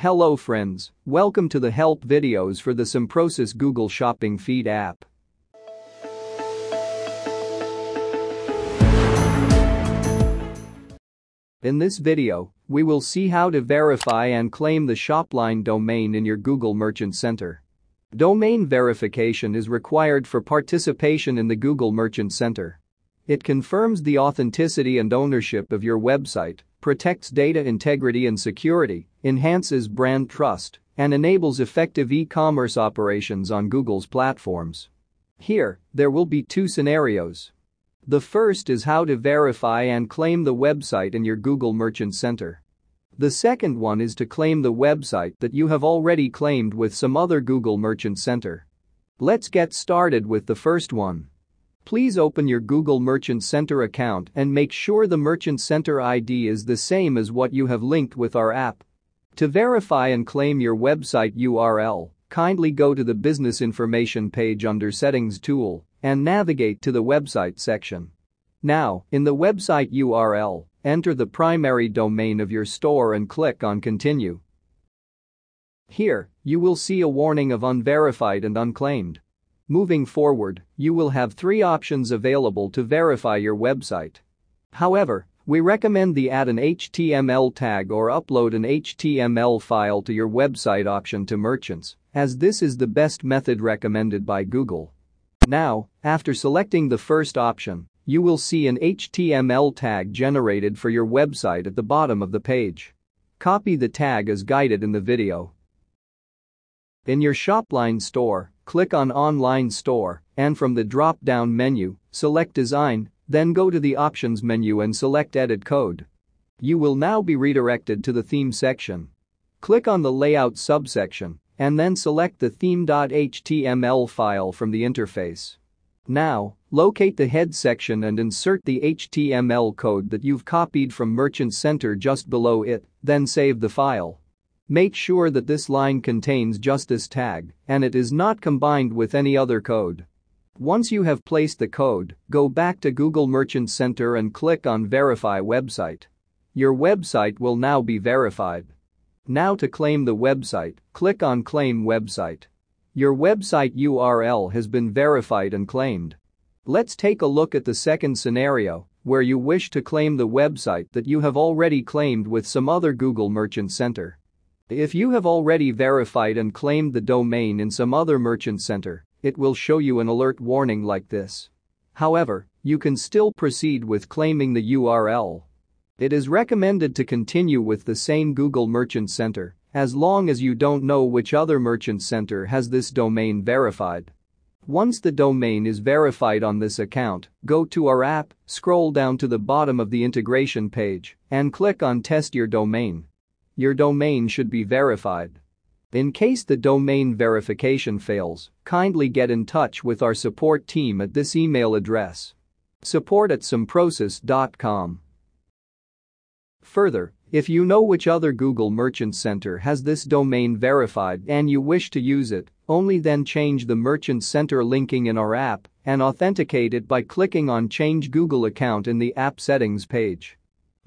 Hello friends, welcome to the help videos for the Simprosys Google Shopping Feed app. In this video, we will see how to verify and claim the Shopline domain in your Google Merchant Center. Domain verification is required for participation in the Google Merchant Center. It confirms the authenticity and ownership of your website, protects data integrity and security, enhances brand trust, and enables effective e-commerce operations on Google's platforms. Here, there will be two scenarios. The first is how to verify and claim the website in your Google Merchant Center. The second one is to claim the website that you have already claimed with some other Google Merchant Center. Let's get started with the first one. Please open your Google Merchant Center account and make sure the Merchant Center ID is the same as what you have linked with our app. To verify and claim your website URL, kindly go to the Business Information page under Settings tool and navigate to the Website section. Now, in the website URL, enter the primary domain of your store and click on Continue. Here, you will see a warning of unverified and unclaimed. Moving forward, you will have three options available to verify your website. However, we recommend the add an HTML tag or upload an HTML file to your website option to merchants, as this is the best method recommended by Google. Now, after selecting the first option, you will see an HTML tag generated for your website at the bottom of the page. Copy the tag as guided in the video. In your Shopline store, click on Online Store, and from the drop-down menu, select Design, then go to the Options menu and select Edit Code. You will now be redirected to the Theme section. Click on the Layout subsection, and then select the theme.html file from the interface. Now, locate the head section and insert the HTML code that you've copied from Merchant Center just below it, then save the file. Make sure that this line contains just this tag and it is not combined with any other code. Once you have placed the code, go back to Google Merchant Center and click on Verify Website. Your website will now be verified. Now to claim the website, click on Claim Website. Your website URL has been verified and claimed. Let's take a look at the second scenario, where you wish to claim the website that you have already claimed with some other Google Merchant Center. If you have already verified and claimed the domain in some other merchant center, it will show you an alert warning like this. However, you can still proceed with claiming the URL. It is recommended to continue with the same Google Merchant Center as long as you don't know which other merchant center has this domain verified. Once the domain is verified on this account, go to our app, scroll down to the bottom of the integration page, and click on Test Your Domain. Your domain should be verified. In case the domain verification fails, kindly get in touch with our support team at this email address. Support at simprosys.com. Further, if you know which other Google Merchant Center has this domain verified and you wish to use it, only then change the Merchant Center linking in our app and authenticate it by clicking on Change Google Account in the App Settings page.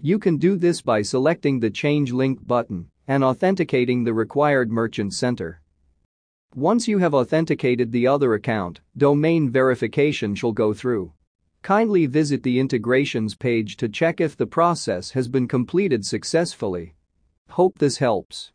You can do this by selecting the Change Link button and authenticating the required merchant center. Once you have authenticated the other account, domain verification shall go through. Kindly visit the integrations page to check if the process has been completed successfully. Hope this helps.